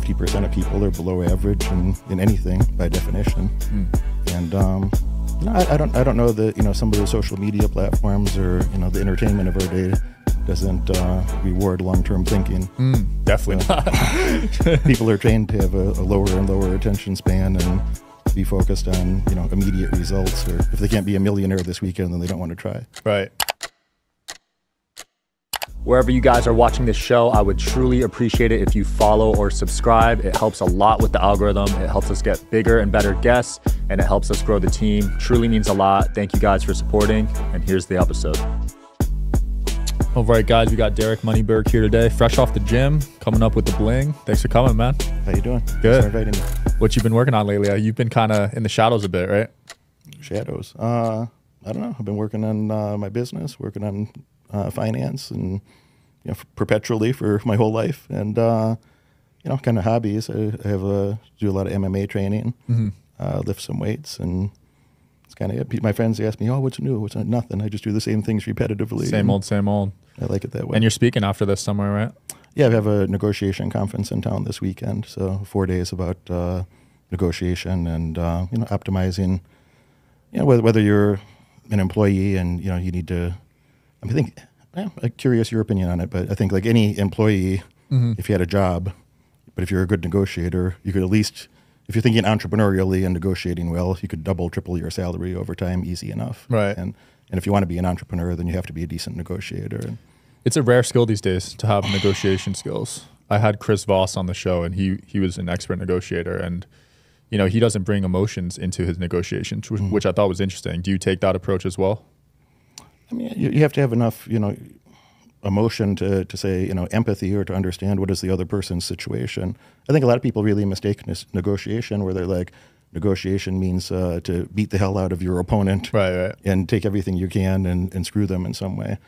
50% of people are below average in, in anything by definition. Mm. And um, you know, I, I, don't I don't know that you know some of the social media platforms or you know the entertainment of our day doesn't uh, reward long-term thinking. Mm, definitely not. people are trained to have a, a, lower and lower attention span and be focused on you know immediate results. Or if they can't be a millionaire this weekend, then they don't want to try. Right. Wherever you guys are watching this show, I would truly appreciate it if you follow or subscribe. It helps a lot with the algorithm. It helps us get bigger and better guests, and it helps us grow the team. Truly means a lot. Thank you guys for supporting, and here's the episode. All right, guys, we got Derek Moneyberg here today, fresh off the gym, coming up with the bling. Thanks for coming, man. How you doing? Good. Inviting me. What you been working on lately? You've been kind of in the shadows a bit, right? Shadows. Uh, I don't know. I've been working on uh, my business, working on uh, finance, and you know, perpetually for my whole life. And uh, you know, kind of hobbies. I, I have a do a lot of MMA training, mm-hmm. uh, lift some weights, and it's kind of it. My friends ask me, "Oh, what's new? What's nothing?" I just do the same things repetitively. Same old, same old. I like it that way. And you're speaking after this somewhere, right? Yeah, I have a negotiation conference in town this weekend. So four days about uh, negotiation and uh, you know optimizing. You know whether, whether you're an employee and you know you need to. I think yeah, I'm curious your opinion on it, but I think like any employee, mm-hmm. if you had a job, but if you're a good negotiator, you could at least, if you're thinking entrepreneurially and negotiating well, you could double, triple your salary over time, easy enough. Right. And and if you want to be an entrepreneur, then you have to be a decent negotiator. And it's a rare skill these days to have negotiation skills. I had Chris Voss on the show, and he he was an expert negotiator, and you know he doesn't bring emotions into his negotiations, which, mm-hmm. which I thought was interesting. Do you take that approach as well? I mean, you, you have to have enough, you know, emotion to, to say, you know, empathy or to understand what is the other person's situation. I think a lot of people really mistake negotiation where they're like, negotiation means uh, to beat the hell out of your opponent right, right. and take everything you can and, and screw them in some way.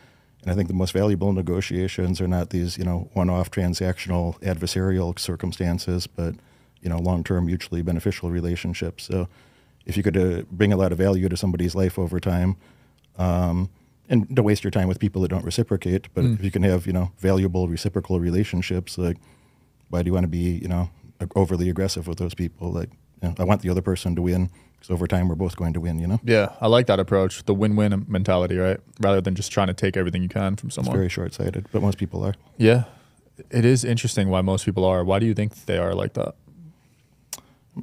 And I think the most valuable negotiations are not these, you know, one-off transactional adversarial circumstances, but you know, long-term mutually beneficial relationships. So, if you could uh, bring a lot of value to somebody's life over time, um, and don't waste your time with people that don't reciprocate. But mm. if you can have you know valuable reciprocal relationships, like why do you want to be you know overly aggressive with those people? Like you know, I want the other person to win because over time we're both going to win. You know. Yeah, I like that approach, the win-win mentality, right? Rather than just trying to take everything you can from someone. It's very short-sighted, but most people are. Yeah, it is interesting why most people are. Why do you think they are like that?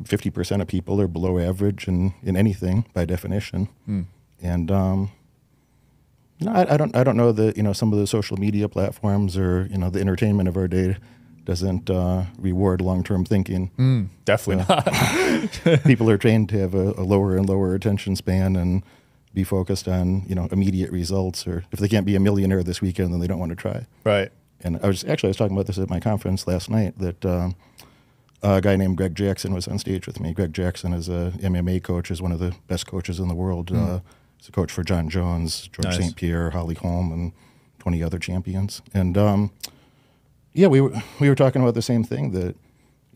Fifty percent of people are below average in in anything by definition, mm. and um, no, I, I, don't. I don't know that you know some of the social media platforms or you know the entertainment of our day doesn't uh, reward long-term thinking. Mm, definitely not. people are trained to have a, a, lower and lower attention span and be focused on you know immediate results. Or if they can't be a millionaire this weekend, then they don't want to try. Right. And I was actually I was talking about this at my conference last night that. Um, a guy named Greg Jackson was on stage with me. Greg Jackson is a MMA coach, is one of the best coaches in the world. Mm. Uh, He's a coach for Jon Jones, George nice. St. Pierre, Holly Holm, and 20 other champions. And um, yeah, we were, we were talking about the same thing that,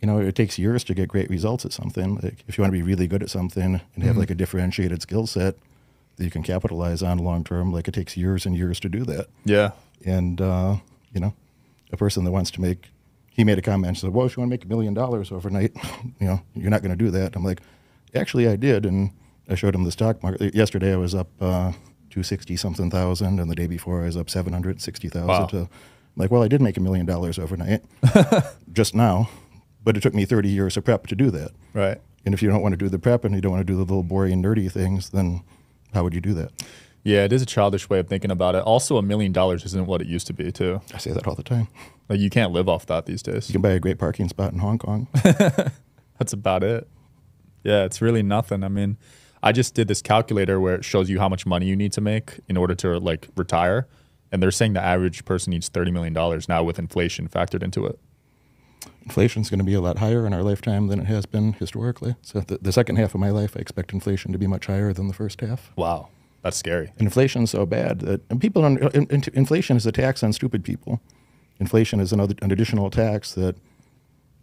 you know, it takes years to get great results at something. Like if you want to be really good at something and mm-hmm. have like a differentiated skill set that you can capitalize on long term, like it takes years and years to do that. Yeah. And, uh, you know, a person that wants to make, he made a comment and said, well, if you want to make a million dollars overnight, you know, you're not going to do that. I'm like, actually, I did. And I showed him the stock market. Yesterday I was up uh, 260 something thousand, and the day before I was up 760,000. Wow. I'm like, well, I did make a million dollars overnight just now, but it took me 30 years of prep to do that. Right. And if you don't want to do the prep and you don't want to do the little boring, nerdy things, then how would you do that? Yeah, it is a childish way of thinking about it. Also, a million dollars isn't what it used to be, too. I say that all the time. Like, you can't live off that these days. You can buy a great parking spot in Hong Kong. That's about it. Yeah, it's really nothing. I mean, I just did this calculator where it shows you how much money you need to make in order to like retire, and they're saying the average person needs thirty million dollars now with inflation factored into it. Inflation is going to be a lot higher in our lifetime than it has been historically. So the, the second half of my life, I expect inflation to be much higher than the first half. Wow, that's scary. Inflation's so bad that people don't. Uh, in, in, inflation is a tax on stupid people. Inflation is another an additional tax that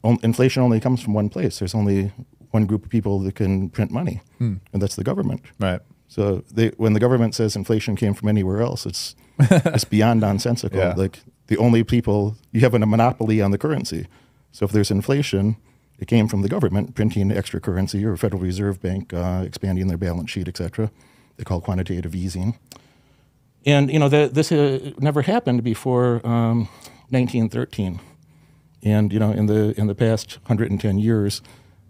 on, inflation only comes from one place. There's only one group of people that can print money, hmm. and that's the government. Right. So they, when the government says inflation came from anywhere else, it's it's beyond nonsensical. Yeah. Like the only people you have a monopoly on the currency. So if there's inflation, it came from the government printing extra currency or Federal Reserve Bank uh, expanding their balance sheet, etc. They call quantitative easing. And you know the, this uh, never happened before um, 1913. And you know in the in the past 110 years,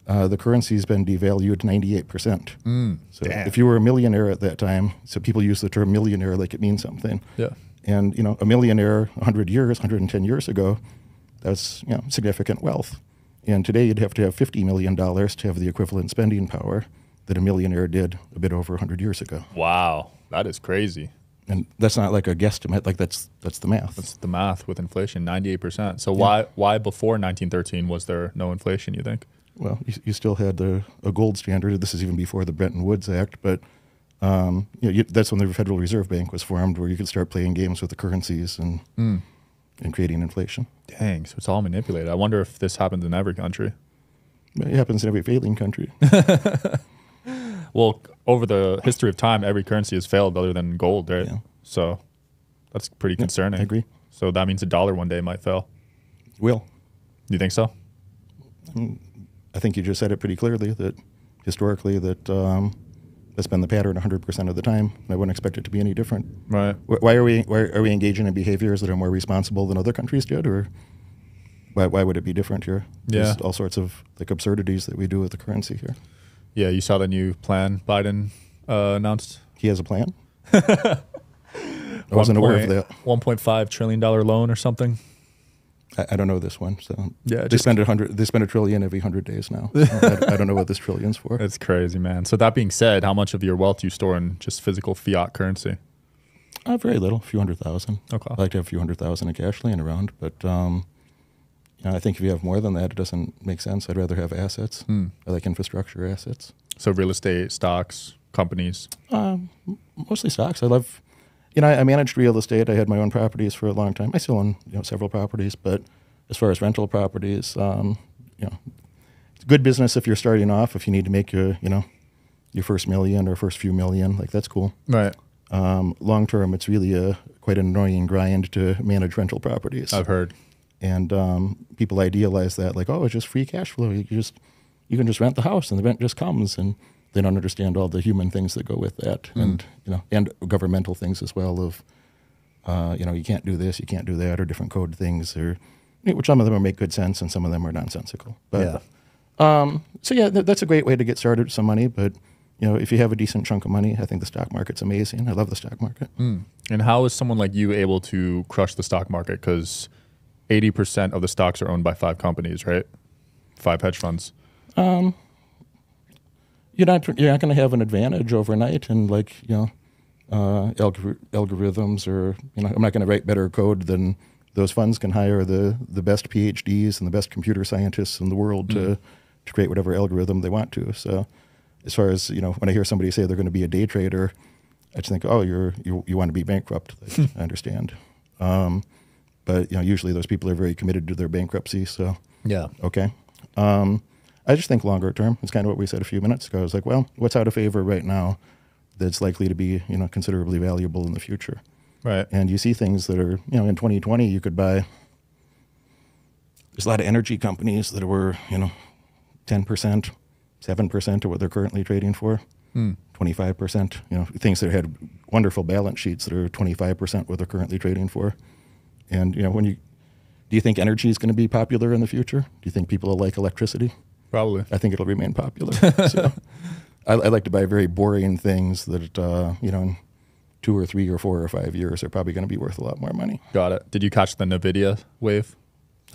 uh, the currency's been devalued 98 percent. so damn. if you were a millionaire at that time, so people use the term millionaire like it means something. Yeah. And you know, a millionaire 100 years, 110 years ago, that's you know significant wealth. And today, you'd have to have 50 million dollars to have the equivalent spending power that a millionaire did a bit over 100 years ago. Wow. That is crazy. And that's not like a guesstimate; like that's that's the math. That's the math with inflation, 98%. So why why before 1913 was there no inflation, you think? Well, you, you still had the, a gold standard. This is even before the Bretton Woods Act, but um, you know, you, that's when the Federal Reserve Bank was formed, where you could start playing games with the currencies and and creating inflation. Dang, so it's all manipulated. I wonder if this happens in every country. It happens in every failing country. Well, over the history of time, every currency has failed other than gold, right? Yeah. So that's pretty concerning. I agree. So that means a dollar one day might fail. Will. Do you think so? I think you just said it pretty clearly that historically that um, that's been the pattern 100% of the time. and I wouldn't expect it to be any different. Right. Why are we why are we engaging in behaviors that are more responsible than other countries did, or why, why would it be different here? Yeah. There's all sorts of like absurdities that we do with the currency here. Yeah, you saw the new plan Biden uh, announced. He has a plan. I wasn't aware of that. One point five trillion dollar loan or something. I, I don't know this one. So Yeah, they just- spend a hundred. They spend a trillion every hundred days now. So I, I don't know what this trillion's for. It's crazy, man. So that being said, how much of your wealth do you store in just physical fiat currency? Uh, very little, a few hundred thousand. Okay. I like to have a few hundred thousand in cash laying around, but um, you know, I think if you have more than that, it doesn't make sense. I'd rather have assets. Hmm. I like infrastructure assets. So real estate, stocks, companies. Um, mostly stocks. I love, you know, I, managed real estate. I had my own properties for a long time. I still own, you know, several properties, but as far as rental properties, um, you know, it's good business if you're starting off. If you need to make your, you know, your first million or first few million, like that's cool. Right. Um, long term, it's really a quite an annoying grind to manage rental properties. I've heard. and um, people idealize that like oh it's just free cash flow you just you can just rent the house and the rent just comes and they don't understand all the human things that go with that and you know and governmental things as well of uh, you know you can't do this you can't do that or different code things or which some of them are make good sense and some of them are nonsensical but um, so yeah th- that's a great way to get started with some money but you know if you have a decent chunk of money i think the stock market's amazing i love the stock market And how is someone like you able to crush the stock market? Because 80% of the stocks are owned by five companies, right? Five hedge funds. You're not you're not going to have an advantage overnight and like you know uh, algor- algorithms or you know I'm not going to write better code than those funds can hire the the best PhDs and the best computer scientists in the world to to create whatever algorithm they want to. So as far as you know, when I hear somebody say they're going to be a day trader, I just think, oh, you're you, you want to be bankrupt. I understand, um, but you know usually those people are very committed to their bankruptcy. So Yeah. Okay. Um, I just think longer term. It's kind of what we said a few minutes ago. I was like, well, what's out of favor right now that's likely to be, you know, considerably valuable in the future? Right. And you see things that are, you know, in 2020, you could buy. There's a lot of energy companies that were, you know, 10%, 7% of what they're currently trading for, hmm. 25%, you know, things that had wonderful balance sheets that are 25% what they're currently trading for. And, you know, when you, do you think energy is going to be popular in the future? Do you think people will like electricity? Probably. I think it'll remain popular. so I, I like to buy very boring things that, uh, you know, in two or three or four or five years are probably going to be worth a lot more money. Got it. Did you catch the NVIDIA wave?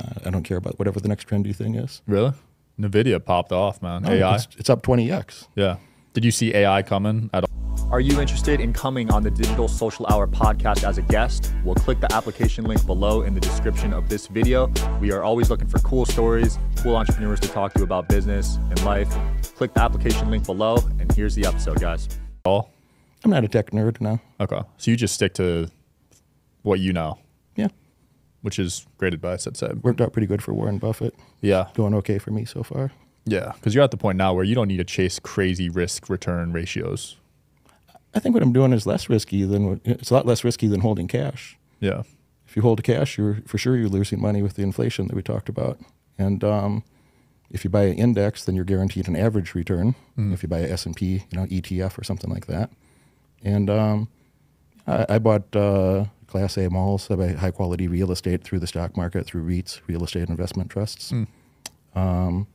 Uh, I don't care about whatever the next trendy thing is. Really? NVIDIA popped off, man. No, AI? It's, it's up 20x. Yeah. Did you see AI coming at all? Are you interested in coming on the Digital Social Hour podcast as a guest? Well, click the application link below in the description of this video. We are always looking for cool stories, cool entrepreneurs to talk to about business and life. Click the application link below, and here's the episode, guys. All? I'm not a tech nerd now. Okay. So you just stick to what you know, Yeah. which is great advice, I'd say. Worked out pretty good for Warren Buffett. Yeah. Going okay for me so far. Yeah. Because you're at the point now where you don't need to chase crazy risk return ratios. I think what I'm doing is less risky than it's a lot less risky than holding cash. Yeah. If you hold cash, you're for sure you're losing money with the inflation that we talked about. And um, if you buy an index, then you're guaranteed an average return. If you buy a S&P, you know, ETF or something like that. And um, I, I bought uh, Class A malls. I buy high quality real estate through the stock market, through REITs, real estate investment trusts. Um,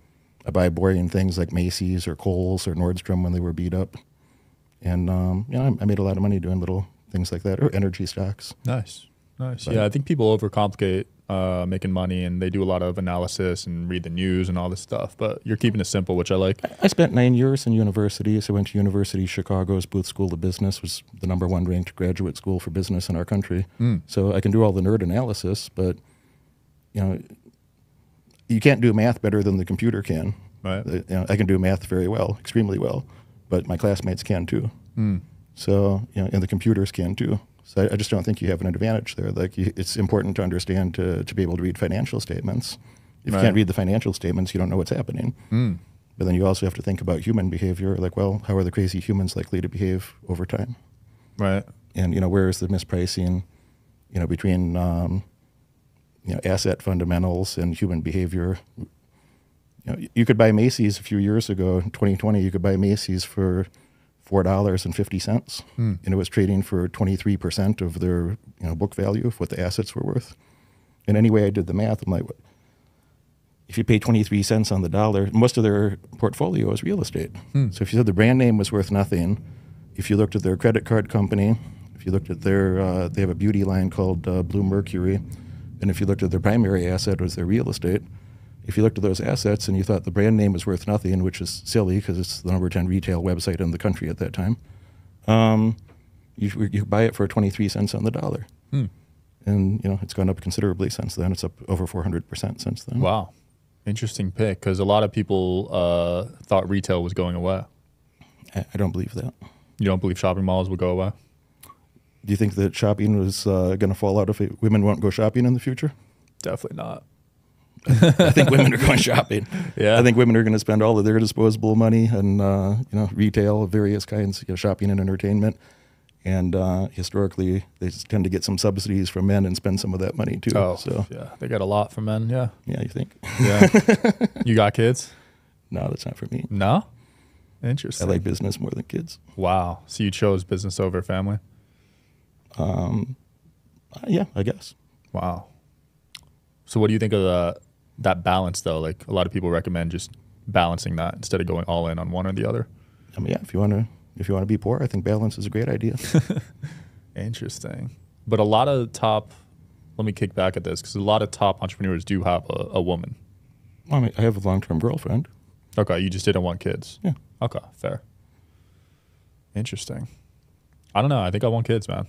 I buy boring things like Macy's or Kohl's or Nordstrom when they were beat up. And um, you know, I, I made a lot of money doing little things like that, or energy stocks. Nice. Nice. But- yeah, I think people overcomplicate uh, making money and they do a lot of analysis and read the news and all this stuff. But you're keeping it simple, which I like. I spent nine years in university. So I went to University of Chicago's Booth School of Business, was the number one ranked graduate school for business in our country. Mm. So I can do all the nerd analysis, but you know, you can't do math better than the computer can. Right. Uh, You know, I can do math very well, extremely well, but my classmates can too. Mm. So you know, and the computers can too. So I, I just don't think you have an advantage there. Like you, it's important to understand to to be able to read financial statements. If Right. you can't read the financial statements, you don't know what's happening. Mm. But then you also have to think about human behavior. Like, well, how are the crazy humans likely to behave over time? Right. And you know, where is the mispricing? You know, between um, you know asset fundamentals and human behavior. You know, you could buy Macy's a few years ago, in 2020. You could buy Macy's for four dollars and fifty cents, Hmm. and it was trading for 23 percent of their you know book value of what the assets were worth. And anyway, I did the math. I'm like, what? if you pay 23 cents on the dollar, most of their portfolio is real estate. Hmm. So if you said the brand name was worth nothing, if you looked at their credit card company, if you looked at their, uh, they have a beauty line called uh, Bluemercury, and if you looked at their primary asset was their real estate, if you looked at those assets and you thought the brand name was worth nothing, which is silly because it's the number 10 retail website in the country at that time, um, you, you buy it for 23 cents on the dollar. Hmm. And, you know, it's gone up considerably since then. It's up over 400% since then. Wow. Interesting pick because a lot of people uh, thought retail was going away. I, I don't believe that. You don't believe shopping malls will go away? Do you think that shopping was uh, going to fall out if it, women won't go shopping in the future? Definitely not. I think women are going shopping. Yeah. I think women are going to spend all of their disposable money and uh, you know retail of various kinds, you know, shopping and entertainment. And uh, historically, they tend to get some subsidies from men and spend some of that money too. Oh, So yeah. They got a lot from men. Yeah. yeah, you think? Yeah. you got kids? No, that's not for me. No. Interesting. I like business more than kids. wow. So you chose business over family? Um, uh, yeah, I guess. Wow. So what do you think of the that balance though? Like a lot of people recommend just balancing that instead of going all in on one or the other. I mean, yeah, if you want to, if you want to be poor, I think balance is a great idea. Interesting. But a lot of top let me kick back at this because a lot of top entrepreneurs do have a, a woman. I mean, I have a long-term girlfriend. Okay, you just didn't want kids. Yeah. Okay, fair. Interesting. I don't know. I think I want kids, man.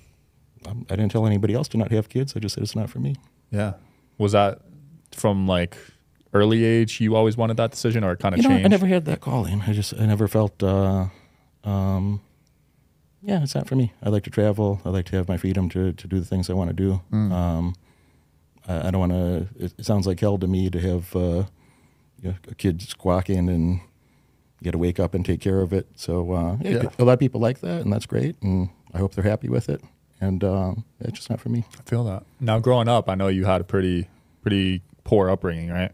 I didn't tell anybody else to not have kids. I just said it's not for me. Yeah. Was that from like early age you always wanted that decision or it kind of you know, changed? I never had that calling. I just I never felt. Uh, um, yeah, it's not for me. I like to travel. I like to have my freedom to to do the things I want to do. Mm. Um, I, I don't want to. It, it sounds like hell to me to have uh, you know, a kid squawking and you got to wake up and take care of it. So uh, yeah, Yeah. a lot of people like that, and that's great. And I hope they're happy with it. And um, it's just not for me. I feel that. Now growing up, I know you had a pretty pretty poor upbringing, right?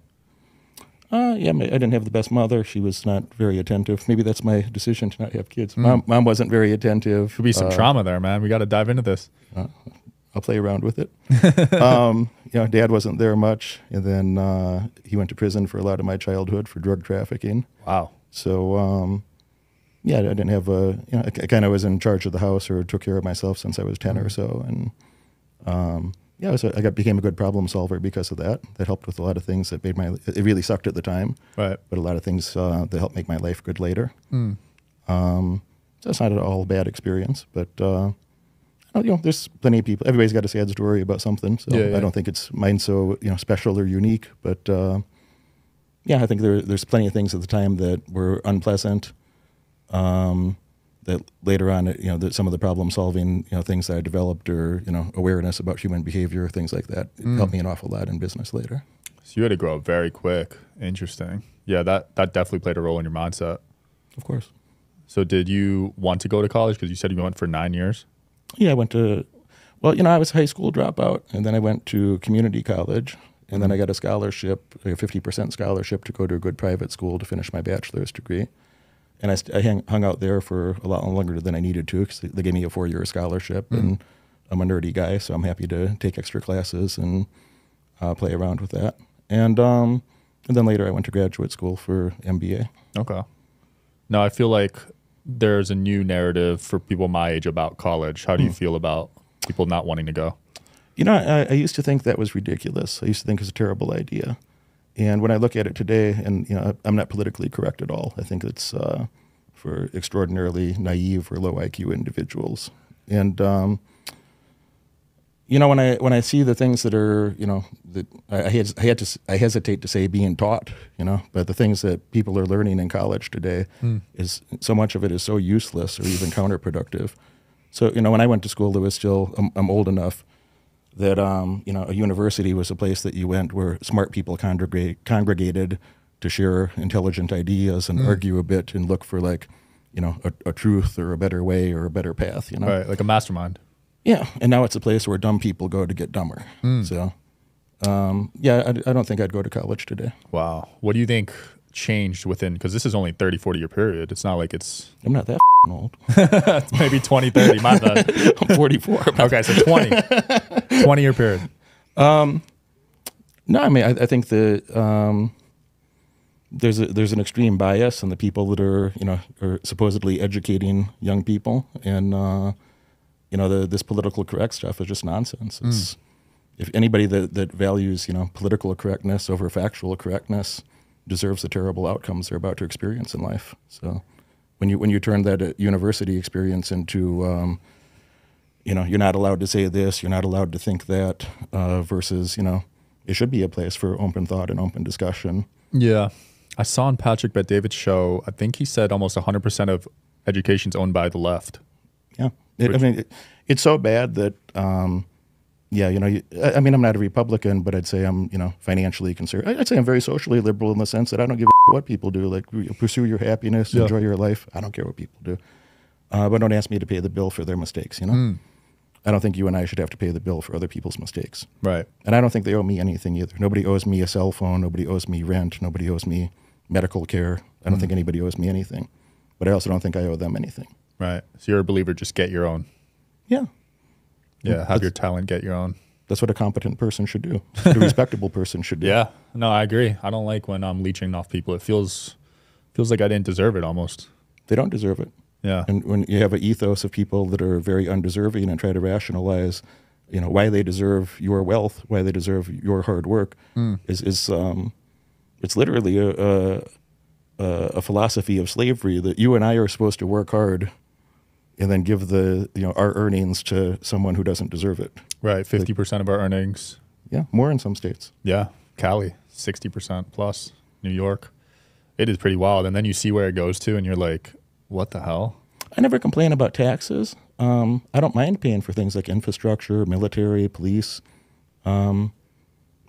Uh, yeah, I didn't have the best mother. She was not very attentive. Maybe that's my decision to not have kids. Mm. Mom, mom wasn't very attentive. Could be some Uh, trauma there, man. We got to dive into this. I'll play around with it. um, you know, dad wasn't there much, and then uh, he went to prison for a lot of my childhood for drug trafficking. Wow. So, um, yeah, I didn't have a. You know, I, kind of was in charge of the house or took care of myself since I was 10 or so, and um, yeah, I, a, I got became a good problem solver because of that. That helped with a lot of things that made my. It really sucked at the time, Right. but a lot of things uh, that helped make my life good later. Mm. Um, so it's not at all a bad experience, but uh, you know, there's plenty of people. Everybody's got a sad story about something, so Yeah, yeah. I don't think it's mine so you know special or unique. But uh, yeah, I think there, there's plenty of things at the time that were unpleasant. Um, that later on, you know, that some of the problem solving, you know, things that I developed or you know awareness about human behavior, things like that, it Mm. helped me an awful lot in business later. So you had to grow up very quick. Interesting. Yeah, that that definitely played a role in your mindset. Of course. So did you want to go to college because you said you went for 9 years? Yeah, I went to, well, you know, I was a high school dropout, and then I went to community college, and then I got a scholarship, a 50% scholarship to go to a good private school to finish my bachelor's degree. And I, st- I hang, hung out there for a lot longer than I needed to because they gave me a four year scholarship. And I'm a nerdy guy, so I'm happy to take extra classes and uh, play around with that. And, um, and then later I went to graduate school for MBA. Okay. Now I feel like there's a new narrative for people my age about college. How do you feel about people not wanting to go? You know, I, I used to think that was ridiculous. I used to think it was a terrible idea. And when I look at it today, and you know, I'm not politically correct at all. I think it's uh, for extraordinarily naive or low IQ individuals. And um, you know, when I when I see the things that are, you know, that I, I, had, I had to I hesitate to say being taught, you know, but the things that people are learning in college today is so much of it is so useless or even counterproductive. So you know, when I went to school, there was still I'm, I'm old enough that um, you know a university was a place that you went where smart people congregate, congregated to share intelligent ideas and argue a bit and look for like you know a, a truth or a better way or a better path. You know, Right, like a mastermind. yeah, and now it's a place where dumb people go to get dumber. So, um, yeah, I, I don't think I'd go to college today. Wow. What do you think changed within because this is only 30 40 year period. It's not like it's I'm not that old. maybe 20 30 my bad. I'm 44. Okay, so 20. 20 year period. No, I mean, I, I think the um, there's a, there's an extreme bias in the people that are you know are supposedly educating young people, and uh, you know the this political correct stuff is just nonsense. It's, If anybody that that values you know political correctness over factual correctness deserves the terrible outcomes they're about to experience in life. So when you when you turn that uh, university experience into um, you know, you're not allowed to say this, you're not allowed to think that, uh, versus, you know, it should be a place for open thought and open discussion. Yeah. I saw on Patrick Bet-David's show, I think he said almost 100% of education's owned by the left. Yeah. It, I mean, it, it's so bad that, um, yeah, you know, you, I I mean, I'm not a Republican, but I'd say I'm, you know, financially conservative. I'd say I'm very socially liberal in the sense that I don't give a what people do. Like, pursue your happiness, Yeah. enjoy your life. I don't care what people do. Uh, but don't ask me to pay the bill for their mistakes, you know? Hmm. I don't think you and I should have to pay the bill for other people's mistakes. Right. And I don't think they owe me anything either. Nobody owes me a cell phone. Nobody owes me rent. Nobody owes me medical care. I don't think anybody owes me anything. But I also don't think I owe them anything. Right. So you're a believer, just get your own. Yeah. Yeah. Have your talent, get your own. That's what a competent person should do. A respectable person should do. Yeah. No, I agree. I don't like when I'm leeching off people. It feels feels like I didn't deserve it almost. They don't deserve it. Yeah. And when you have an ethos of people that are very undeserving and try to rationalize, you know, why they deserve your wealth, why they deserve your hard work, is is um, it's literally a a a philosophy of slavery that you and I are supposed to work hard, and then give the you know our earnings to someone who doesn't deserve it. right. 50% of our earnings. Yeah, more in some states. Yeah. Cali, 60% plus. New York. It is pretty wild. And then you see where it goes to, and you're like, what the hell? I never complain about taxes. Um, I don't mind paying for things like infrastructure, military, police. Um,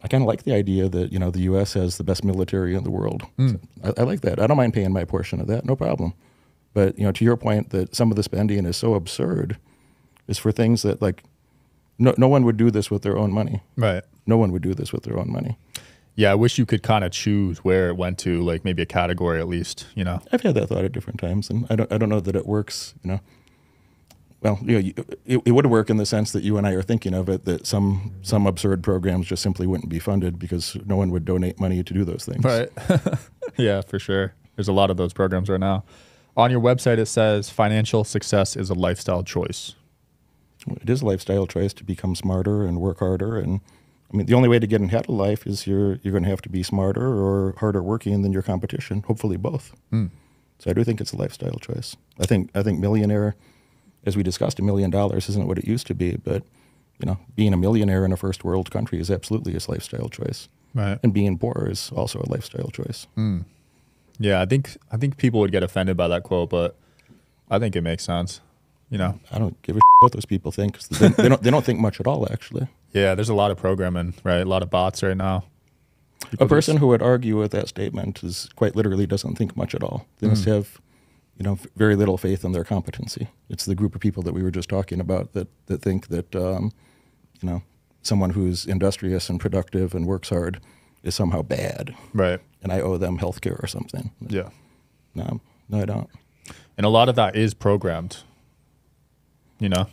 I kind of like the idea that you know the U.S. has the best military in the world. So I, I like that. I don't mind paying my portion of that, no problem. But you know, to your point, that some of the spending is so absurd, is for things that like no no one would do this with their own money. Right. No one would do this with their own money. Yeah. I wish you could kind of choose where it went to, like maybe a category at least, you know? I've had that thought at different times, and I don't I don't know that it works. You know, well, you know, you- it, it would work in the sense that you and I are thinking of it. That some some absurd programs just simply wouldn't be funded because no one would donate money to do those things. Right. yeah, for sure. There's a lot of those programs right now. On your website, it says financial success is a lifestyle choice. It is a lifestyle choice to become smarter and work harder. And I mean, the only way to get ahead of life is you're you're going to have to be smarter or harder working than your competition. Hopefully, both. Hmm. So I do think it's a lifestyle choice. I think I think millionaire, as we discussed, a million dollars isn't what it used to be. But you know, being a millionaire in a first world country is absolutely a lifestyle choice. Right. And being poor is also a lifestyle choice. Hmm. Yeah, I think I think people would get offended by that quote, but I think it makes sense. You know. I don't give a what those people think 'cause they, they don't they don't think much at all. Actually, Yeah, there's a lot of programming, right? A lot of bots right now. a person just- who would argue with that statement is quite literally doesn't think much at all. They must have, you know, very little faith in their competency. It's the group of people that we were just talking about that that think that, um, you know, someone who's industrious and productive and works hard is somehow bad, Right. and I owe them health care or something. Yeah. No, no, I don't. And a lot of that is programmed. You know?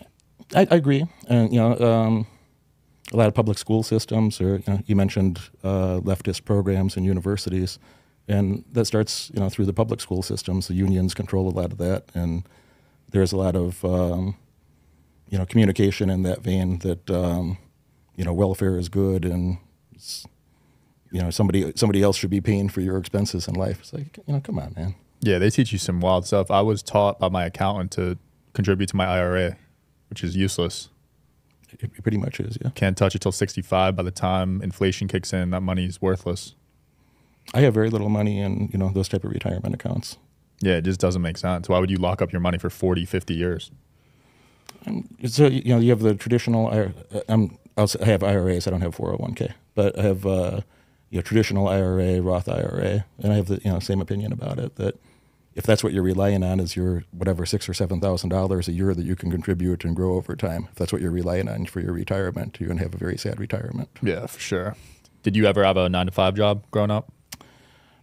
I, I agree, and you know, um, a lot of public school systems, or you, know, you mentioned uh, leftist programs in universities, and that starts you know through the public school systems. The unions control a lot of that, and there's a lot of um, you know communication in that vein that um, you know welfare is good and it's, you know somebody somebody else should be paying for your expenses in life. It's like you know, come on, man. Yeah, they teach you some wild stuff. I was taught by my accountant to contribute to my IRA, which is useless. It pretty much is, yeah. Can't touch it till 65. By the time inflation kicks in, that money is worthless. I have very little money in you know those type of retirement accounts. Yeah, it just doesn't make sense. Why would you lock up your money for 40, 50 years? So you know you have the traditional. I'll I have IRAs. I don't have 401k, but I have uh, you know traditional IRA, Roth IRA, and I have the you know same opinion about it. That if that's what you're relying on is your whatever six or seven thousand dollars a year that you can contribute and grow over time. If that's what you're relying on for your retirement, you're gonna have a very sad retirement. Yeah, for sure. Did you ever have a nine to five job growing up?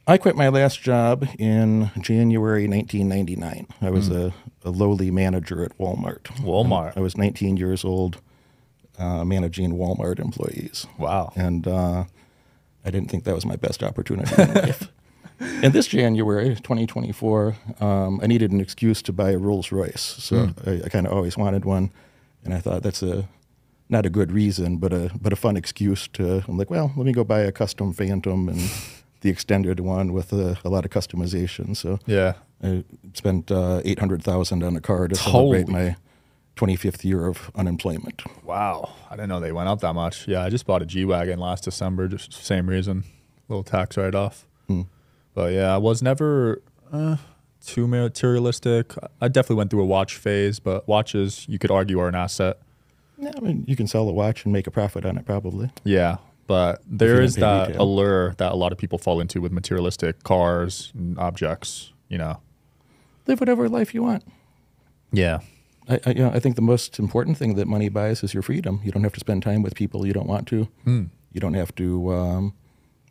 I quit my last job in January 1999. I was a, a lowly manager at Walmart. Walmart. I was 19 years old, uh, managing Walmart employees. Wow. and uh, I didn't think that was my best opportunity in life. And this January, 2024, um, I needed an excuse to buy a Rolls Royce. So I, I kind of always wanted one, and I thought that's a not a good reason, but a but a fun excuse to. I'm like, well, let me go buy a custom Phantom and the extended one with a, a lot of customization. So Yeah. I spent uh, eight hundred thousand on a car to celebrate Holy. my 25th year of unemployment. Wow. I didn't know they went up that much. Yeah, I just bought a G Wagon last December, just same reason. Little tax write off. But yeah, I was never uh, too materialistic. I definitely went through a watch phase, but watches, you could argue, are an asset. Yeah, I mean, you can sell a watch and make a profit on it, probably. Yeah. But there is that retail. allure that a lot of people fall into with materialistic cars and objects, you know. Live whatever life you want. Yeah. I, I, you know, I think the most important thing that money buys is your freedom. You don't have to spend time with people you don't want to. You don't have to um,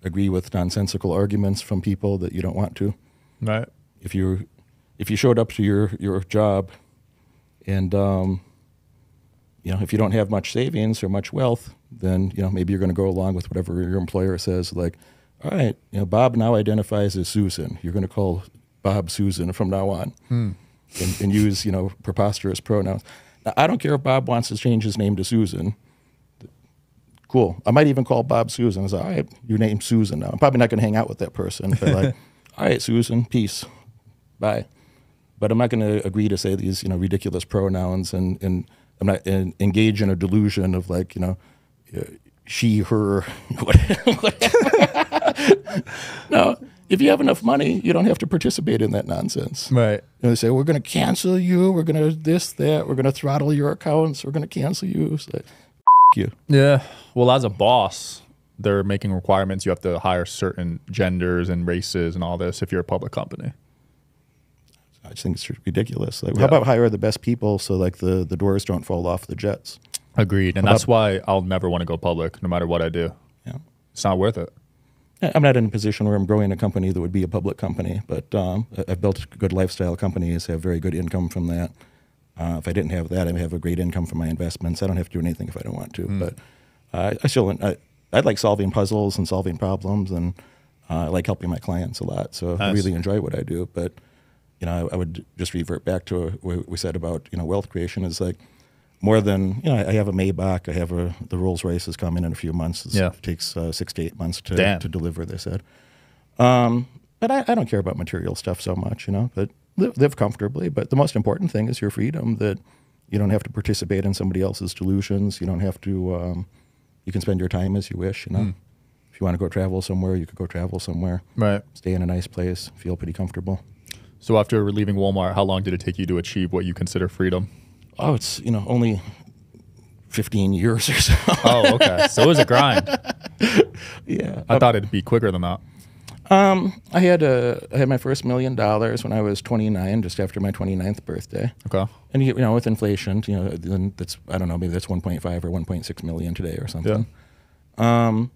agree with nonsensical arguments from people that you don't want to. Right. If you if you showed up to your your job, and um, you know if you don't have much savings or much wealth, then you know maybe you're going to go along with whatever your employer says. Like, all right, you know Bob now identifies as Susan. You're going to call Bob Susan from now on, and, and use you know preposterous pronouns. Now, I don't care if Bob wants to change his name to Susan. Cool. I might even call Bob Susan. I say, all right, your name's Susan now. I'm probably not going to hang out with that person. But like, all right, Susan, peace, bye. But I'm not going to agree to say these, you know, ridiculous pronouns, and and I'm not and engage in a delusion of like, you know, uh, she, her, whatever. no, if you have enough money, you don't have to participate in that nonsense. Right. And they say, we're going to cancel you. We're going to this, that. We're going to throttle your accounts. We're going to cancel you. It's like, F- you. Yeah. Well, as a boss, they're making requirements. You have to hire certain genders and races and all this if you're a public company. I just think it's ridiculous. Like, Yeah. how about hire the best people so like the, the doors don't fall off the jets? Agreed. And that's why I'll never want to go public, no matter what I do. Yeah. It's not worth it. I'm not in a position where I'm growing a company that would be a public company, but um, I've built good lifestyle companies, have very good income from that. Uh, if I didn't have that, I'd have a great income from my investments. I don't have to do anything if I don't want to. But uh, I still, I, I like solving puzzles and solving problems, and uh, I like helping my clients a lot. So I really enjoy what I do. But you know, I, I would just revert back to what we said about you know wealth creation is like more than you know. I have a Maybach. I have a the Rolls Royce is coming in a few months. It's- Yeah. it takes uh, six to eight months to Damn. to deliver. They said. Um, but I, I don't care about material stuff so much, you know. But live, live comfortably. But the most important thing is your freedom. That you don't have to participate in somebody else's delusions. You don't have to. Um, you can spend your time as you wish. You know, if you want to go travel somewhere, you could go travel somewhere. Right. Stay in a nice place. Feel pretty comfortable. So after leaving Walmart, how long did it take you to achieve what you consider freedom? Oh, it's you know only fifteen years or so. Oh, okay. so it was a grind. yeah, I thought it'd be quicker than that. Um, I had a I had my first million dollars when I was 29, just after my 29th birthday. Okay. And you know, with inflation, you know, then that's I don't know, maybe that's 1.5 or 1.6 million today or something. Yeah. Um,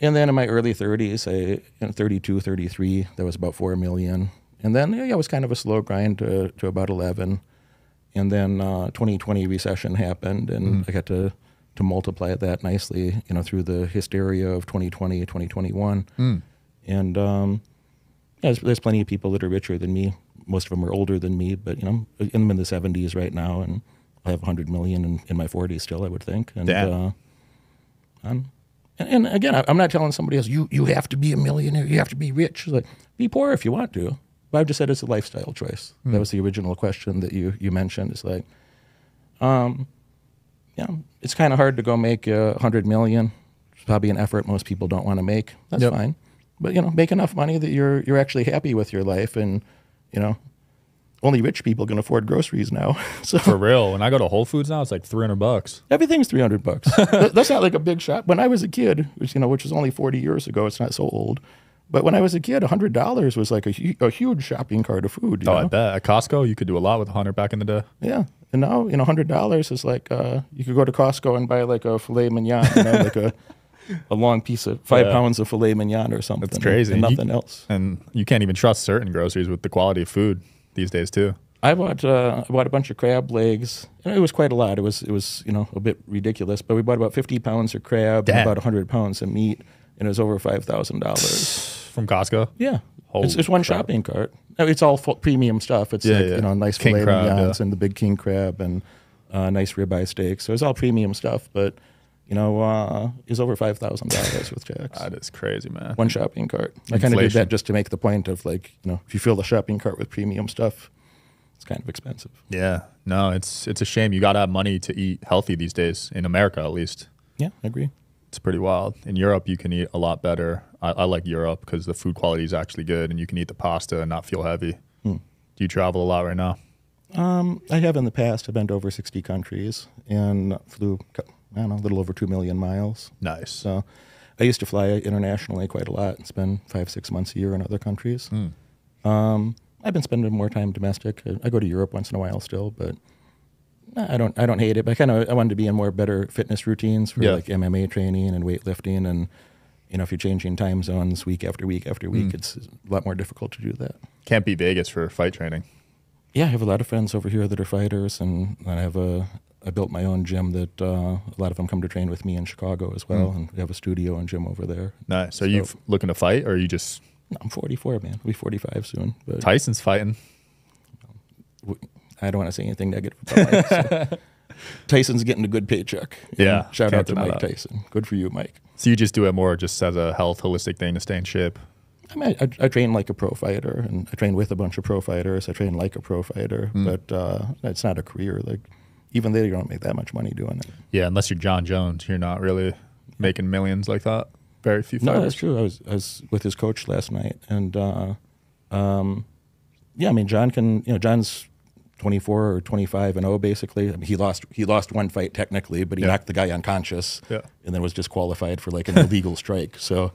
and then in my early 30s, I you know, 32, 33, that was about four million. And then yeah, it was kind of a slow grind to, to about 11. And then uh, 2020 recession happened, and I got to to multiply that nicely, you know, through the hysteria of 2020, 2021. And um, yeah, there's, there's plenty of people that are richer than me. Most of them are older than me, but you know, I'm in the 70s right now, and I have 100 million in, in my 40s still, I would think. And uh, I'm, and, and again, I- I'm not telling somebody else you you have to be a millionaire, you have to be rich. It's like be poor if you want to. But I've just said it's a lifestyle choice. That was the original question that you you mentioned. It's like, um, yeah, it's kind of hard to go make a hundred million. It's probably an effort most people don't want to make. That's Yep. fine, but you know, make enough money that you're you're actually happy with your life, and you know, only rich people can afford groceries now. so For real. When I go to Whole Foods now, it's like 300 bucks. everything's three hundred bucks. That's not like a big shop. When I was a kid, which you know, which was only forty years ago, it's not so old. But when I was a kid, hundred dollars was like a, hu- a huge shopping cart of food. You Oh, know? I bet. At Costco, you could do a lot with a 100 back in the day. Yeah, and now you know, hundred dollars is like uh, you could go to Costco and buy like a filet mignon, you know, like a a long piece of five Yeah. pounds of filet mignon or something. It's crazy. and You- nothing else. And you can't even trust certain groceries with the quality of food these days, too. I bought uh, I bought a bunch of crab legs. It was quite a lot. It was it was you know a bit ridiculous, but we bought about fifty pounds of crab Damn. and about hundred pounds of meat, and it was over five thousand dollars. From Costco? Yeah, Holy it's, it's one crap. shopping cart. It's all full premium stuff. It's Yeah, like yeah. you know nice King filet crab, yeah. and the big king crab and uh, nice ribeye steaks. So it's all premium stuff, but you know uh, it's over five thousand dollars with tax. That is crazy, man. One shopping cart. I kind of did that just to make the point of like you know if you fill the shopping cart with premium stuff, it's kind of expensive. Yeah. No, it's it's a shame. You got to have money to eat healthy these days, in America at least. Yeah, I agree. It's pretty wild. In Europe, you can eat a lot better. I, I like Europe because the food quality is actually good and you can eat the pasta and not feel heavy. Hmm. Do you travel a lot right now? Um, I have in the past. I've been to over sixty countries and flew I don't know a little over two million miles. Nice. So I used to fly internationally quite a lot and spend five, six months a year in other countries. Um, I've been spending more time domestic. I, I go to Europe once in a while still, but I don't. I don't hate it. But I kind of I wanted to be in more better fitness routines for Yeah. like MMA training and weightlifting, and you know if you're changing time zones week after week after week, it's a lot more difficult to do that. Can't beat Vegas for fight training. Yeah, I have a lot of friends over here that are fighters, and I have a. I built my own gym that uh, a lot of them come to train with me in Chicago as well, and we have a studio and gym over there. Nice. Are you f- looking to fight or are you just No, I'm 44, man. I'll be 45 soon, but Tyson's fighting? w- I don't want to say anything negative about Mike. so. Tyson's getting a good paycheck. Yeah, shout out to Mike. Tyson. Good for you, Mike. So you just do it more just as a health holistic thing to stay in shape. I mean, I, I train like a pro fighter, and I train with a bunch of pro fighters. I train like a pro fighter, Hmm. but uh, it's not a career. Like even they don't make that much money doing it. Yeah, unless you're Jon Jones, you're not really making millions like that. Very few No, fighters. that's true. I was I was with his coach last night, and uh, um, yeah, I mean, Jon can. You know, Jon's 24 or 25 and 0 basically. I mean, he lost he lost one fight technically, but he Yeah. knocked the guy unconscious, Yeah. and then was disqualified for like an illegal strike. So,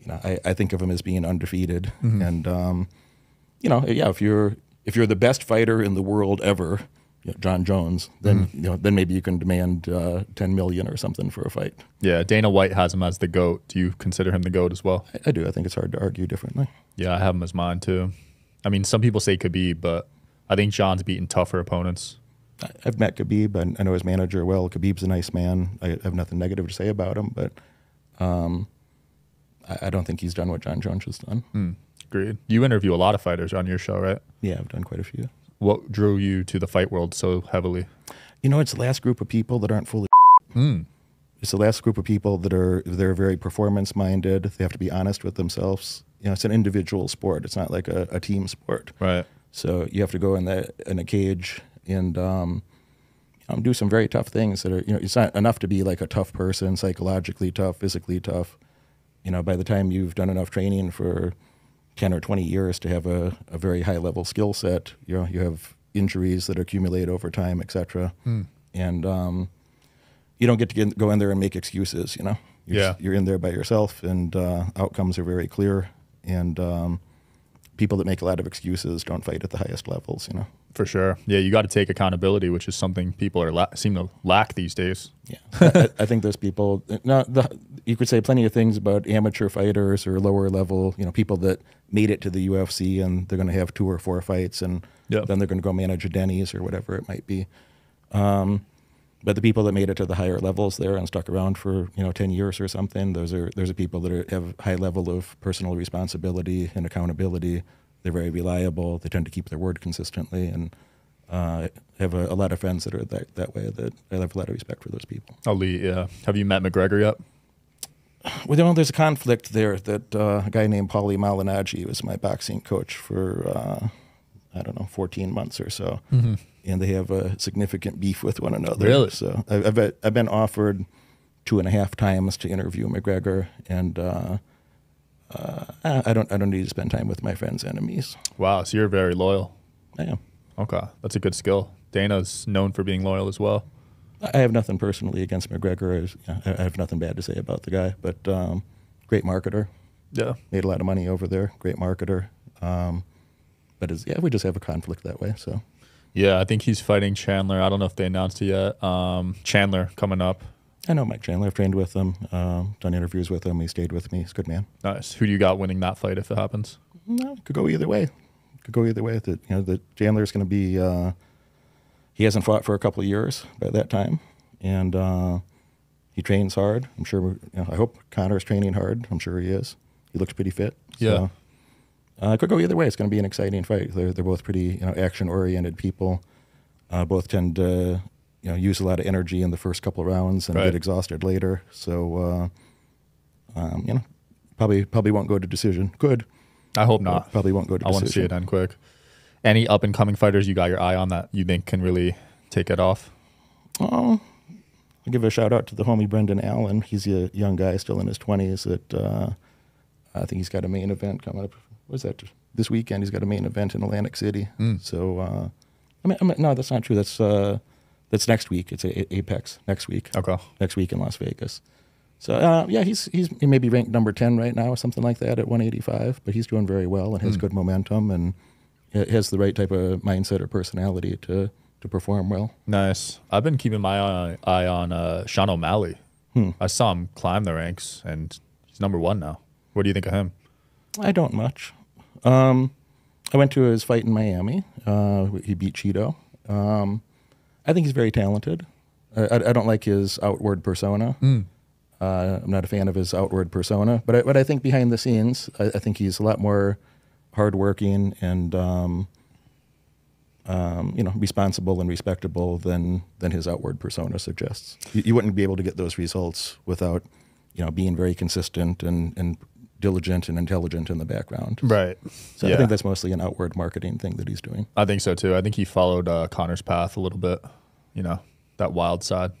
you know, I, I think of him as being undefeated, Mm-hmm. and um, you know, yeah, if you're if you're the best fighter in the world ever. You know, Jon Jones, then Mm-hmm. you know, then maybe you can demand uh, ten million or something for a fight. Yeah, Dana White has him as the GOAT. Do you consider him the GOAT as well? I, I do. I think it's hard to argue differently. Yeah, I have him as mine too. I mean, some people say Khabib, but I think Jon's beaten tougher opponents. I've met Khabib. I, I know his manager well. Khabib's a nice man. I have nothing negative to say about him, but um, I, I don't think he's done what Jon Jones has done. Hmm. Agreed. You interview a lot of fighters on your show, right? Yeah, I've done quite a few. What drew you to the fight world so heavily? You know, it's the last group of people that aren't fully. Hmm. It's the last group of people that are they're very performance minded. They have to be honest with themselves. You know, it's an individual sport. It's not like a, a team sport. Right. So you have to go in the in a cage and um, um, do some very tough things that are you know it's not enough to be like a tough person, psychologically tough, physically tough. You know, by the time you've done enough training for ten or twenty years to have a, a very high level skill set, you know, you have injuries that accumulate over time, etc. And um, you don't get to get, go in there and make excuses. You know, you're, Yeah. you're in there by yourself, and uh, outcomes are very clear. and um, people that make a lot of excuses don't fight at the highest levels. You know. For sure. Yeah, you got to take accountability, which is something people are la- seem to lack these days. Yeah, I, I think there's people. Not the, you could say plenty of things about amateur fighters or lower level. You know, people that made it to the UFC and they're going to have two or four fights, and Yep. then they're going to go manage a Denny's or whatever it might be. Um, but the people that made it to the higher levels there and stuck around for you know ten years or something, those are those are people that are, have high level of personal responsibility and accountability. They're very reliable. They tend to keep their word consistently, and uh, have a, a lot of friends that are that, that way. That I have a lot of respect for those people. Ali, yeah. Have you met McGregor yet? Well, you know, there's a conflict there that uh, a guy named Paulie Malignaggi was my boxing coach for, uh, I don't know, 14 months or so. And they have a significant beef with one another. Really? So I've, I've, been- I've been offered two and a half times to interview McGregor, and uh, uh, I don't, I don't need to spend time with my friends' enemies. Wow, so you're very loyal. I am. Okay, that's a good skill. Dana's known for being loyal as well. I have nothing personally against McGregor. I I have nothing bad to say about the guy, but um, great marketer. Yeah. made a lot of money over there. Great marketer. Um, but yeah, we just have a conflict that way. So Yeah, I think he's fighting Chandler. I don't know if they announced it yet. Um, Chandler coming up. I know Mike Chandler. I've trained with him, um, done interviews with him. He stayed with me. He's a good man. Nice. Who do you got winning that fight if it happens? No, could go either way. Could go either way. That you know, the Chandler's going to be. Uh, he hasn't fought for a couple of years by that time, and uh, he trains hard. I'm sure. You know, I hope Conor's training hard. I'm sure he is. He looks pretty fit. Yeah. So, uh, it could go either way. It's going to be an exciting fight. They're they're both pretty you know action oriented people. Uh, both tend to you know use a lot of energy in the first couple of rounds and Right. get exhausted later. So uh, um, you know probably probably won't go to decision. Good. I hope not. Probably won't go to decision. I want to see it end quick. Any up and coming fighters you got your eye on that you think can really take it off? Oh, I'll give a shout out to the homie Brendan Allen. He's a young guy, still in his twenties. That uh, I think he's got a main event coming up. What's that? This weekend, he's got a main event in Atlantic City. Mm. So, uh, I mean, I mean, no, that's not true. That's uh, that's next week. It's a, Apex next week. Okay. Next week in Las Vegas. So uh, yeah, he's he's he may be ranked number ten right now, or something like that, at 185. But he's doing very well and has Mm. good momentum and has the right type of mindset or personality to to perform well. Nice. I've been keeping my eye, eye on uh, Sean O'Malley. Hmm. I saw him climb the ranks, and he's number one now. What do you think of him? I don't much. Um, I went to his fight in Miami. Uh, he beat Chito. Um, I think he's very talented. I, I, I don't like his outward persona. Uh, I'm not a fan of his outward persona, but I, but I think behind the scenes, I, I think he's a lot more hardworking and um, um, you know responsible and respectable than than his outward persona suggests. You, you wouldn't be able to get those results without you know being very consistent and and diligent and intelligent in the background. Right. So yeah. I think that's mostly an outward marketing thing that he's doing. I think so too. I think he followed uh, Conor's path a little bit. You know, that wild side.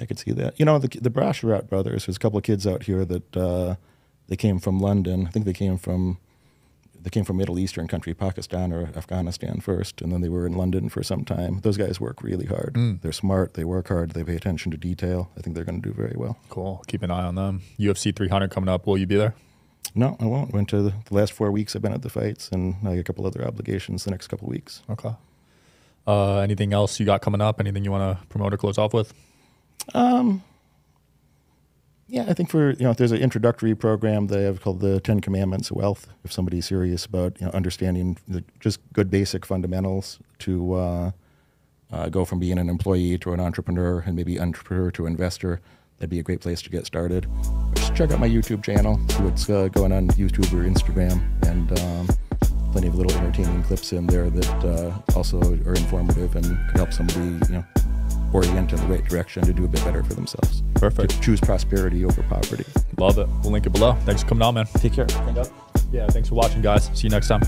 I could see that. You know, the the Brasherat brothers. There's a couple of kids out here that uh, they came from London. I think they came from they came from Middle Eastern country, Pakistan or Afghanistan first, and then they were in London for some time. Those guys work really hard. Mm. They're smart. They work hard. They pay attention to detail. I think they're going to do very well. Cool. Keep an eye on them. UFC 300 coming up. Will you be there? No, I won't. Went to the, the last four weeks. I've been at the fights, and I got a couple other obligations the next couple of weeks. Okay. Uh, anything else you got coming up? Anything you want to promote or close off with? Um, yeah, I think for you know, if there's an introductory program they have called the Ten Commandments of Wealth. If somebody's serious about you know understanding the, just good basic fundamentals to uh, uh, go from being an employee to an entrepreneur and maybe entrepreneur to investor, that'd be a great place to get started. Just check out my YouTube channel, see what's uh, going on YouTube or Instagram, and um, plenty of little entertaining clips in there that uh, also are informative and could help somebody you know orient in the right direction to do a bit better for themselves. Perfect. To choose prosperity over poverty. Love it. We'll link it below. Thanks for coming on, man. Take care. Yeah, thanks for watching, guys. See you next time.